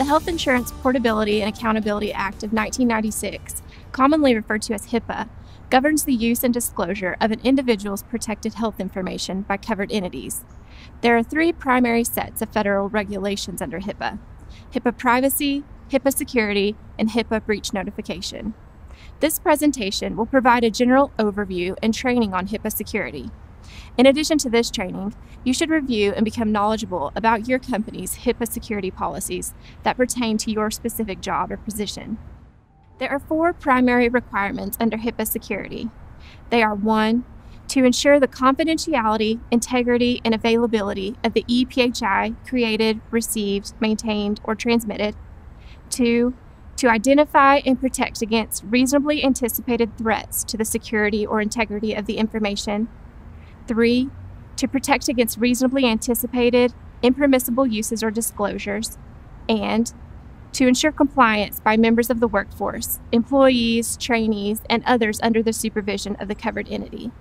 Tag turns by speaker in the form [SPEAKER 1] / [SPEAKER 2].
[SPEAKER 1] The Health Insurance Portability and Accountability Act of 1996, commonly referred to as HIPAA, governs the use and disclosure of an individual's protected health information by covered entities. There are three primary sets of federal regulations under HIPAA HIPAA privacy, HIPAA security, and HIPAA breach notification. This presentation will provide a general overview and training on HIPAA security. In addition to this training, you should review and become knowledgeable about your company's HIPAA security policies that pertain to your specific job or position. There are four primary requirements under HIPAA security. They are 1. To ensure the confidentiality, integrity, and availability of the ePHI created, received, maintained, or transmitted. 2 to identify and protect against reasonably anticipated threats to the security or integrity of the information. Three, to protect against reasonably anticipated impermissible uses or disclosures. And to ensure compliance by members of the workforce, employees, trainees, and others under the supervision of the covered entity.